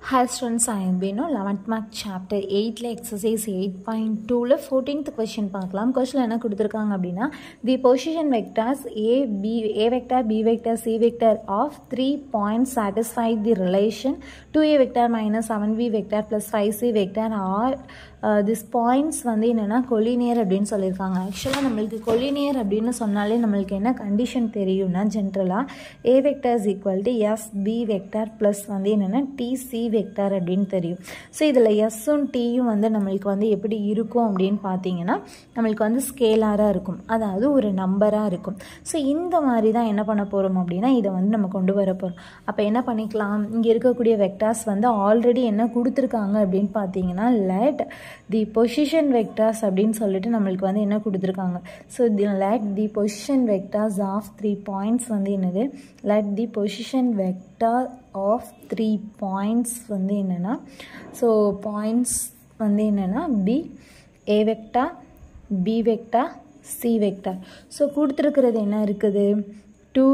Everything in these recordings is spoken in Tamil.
Hi students, I am Bino, 11th mark chapter 8ல exercise 8.2ல 14th question பார்க்கலாம். கொஸ்டின் என்ன கொடுத்துருக்காங்க அப்படின்னா the position vectors A B A vector B vector C vector of three point satisfy the relation two A vector minus seven B vector plus five C vector are Uh, this points வந்து என்னென்னா கொலினியர் அப்படின்னு சொல்லியிருக்காங்க. ஆக்சுவலாக நம்மளுக்கு கொலினியர் அப்படின்னு சொன்னாலே நம்மளுக்கு என்ன கண்டிஷன் தெரியும்னா ஜென்ரலாக A vector is equal to S B vector plus வந்து என்னென்னா டிசி வெக்டார் அப்படின்னு தெரியும். ஸோ இதில் எஸ்ஸும் டியும் வந்து நம்மளுக்கு வந்து எப்படி இருக்கும் அப்படின்னு பார்த்தீங்கன்னா நம்மளுக்கு வந்து ஸ்கேலாராக இருக்கும். அதாவது ஒரு நம்பராக இருக்கும். ஸோ இந்த மாதிரி தான் என்ன பண்ண போகிறோம் அப்படின்னா இதை வந்து நம்ம கொண்டு வர போகிறோம் அப்போ என்ன பண்ணிக்கலாம்? இங்கே இருக்கக்கூடிய வெக்டார்ஸ் வந்து ஆல்ரெடி என்ன கொடுத்துருக்காங்க அப்படின்னு பார்த்தீங்கன்னா லெட் தி பொசிஷன் வெக்டார்ஸ் அப்படின்னு சொல்லிட்டு நம்மளுக்கு வந்து என்ன கொடுத்துருக்காங்க? So the let the position vectors of three points வந்து என்னது? Let the position vector of three points வந்து என்னென்னா? ஸோ பாயிண்ட்ஸ் வந்து என்னென்னா? B A vector B vector C vector so கொடுத்துருக்கிறது என்ன இருக்குது? Two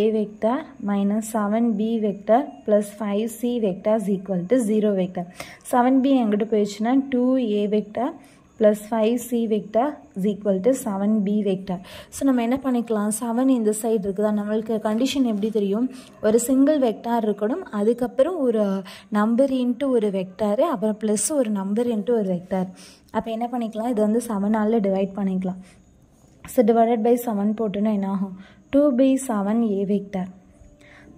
A vector minus seven B vector plus five C vector is equal to zero vector seven B எங்கிட்ட போயிடுச்சுன்னா two A equal plus five C vector is seven B vector so நம்ம என்ன பண்ணிக்கலாம்? செவன் இந்த சைடு இருக்குதா? நம்மளுக்கு கண்டிஷன் எப்படி தெரியும்? ஒரு சிங்கிள் வெக்டார் இருக்கணும். அதுக்கப்புறம் ஒரு number into ஒரு vector அப்புறம் ப்ளஸ் ஒரு number into ஒரு வெக்டார் அப்போ என்ன பண்ணிக்கலாம்? இது வந்து செவனால் டிவைட் பண்ணிக்கலாம். ஸோ டிவைடட் பை செவன் போட்டுன்னா என்ன ஆகும் two by seven A vector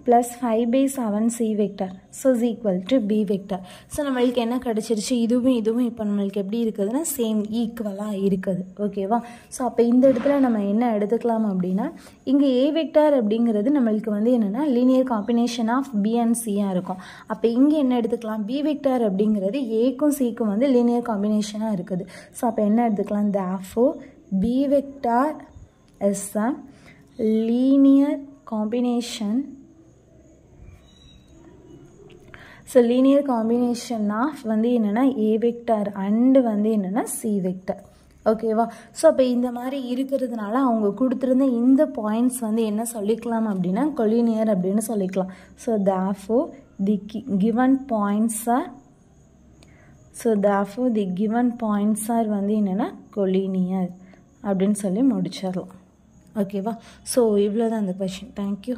plus five by seven C vector so is equal to B vector so நம்மளுக்கு என்ன கிடச்சிருச்சு? இதுவும் இதுவும் இப்போ நம்மளுக்கு எப்படி இருக்குதுன்னா சேம் ஈக்குவலாக இருக்குது. ஓகேவா ஸோ அப்போ இந்த இடத்துல நம்ம என்ன எடுத்துக்கலாம் அப்படின்னா இங்கே ஏ வெக்டார் அப்படிங்கிறது நம்மளுக்கு வந்து என்னென்னா linear combination of B and சியாக இருக்கும். அப்போ இங்கே என்ன எடுத்துக்கலாம்? பி வெக்டார் அப்படிங்கிறது ஏக்கும் சிக்கும் வந்து லீனியர் காம்பினேஷனாக இருக்குது. ஸோ அப்போ என்ன எடுத்துக்கலாம்? Therefore B vector is linear combination so linear combination of வந்து என்னென்னா ஏ வெக்டார் அண்டு வந்து என்னென்னா சி வெக்டர் ஓகேவா ஸோ அப்போ இந்த மாதிரி இருக்கிறதுனால அவங்க கொடுத்துருந்த இந்த பாயிண்ட்ஸ் வந்து என்ன சொல்லிக்கலாம் அப்படின்னா கொலினியர் அப்படின்னு சொல்லிக்கலாம். So therefore the given points are so therefore the given points are வந்து என்னென்னா கொலினியர் அப்படின்னு சொல்லி முடிச்சிடலாம். ஓகேவா? ஸோ இவ்வளோ தான் அந்த கொஷின் தேங்க்யூ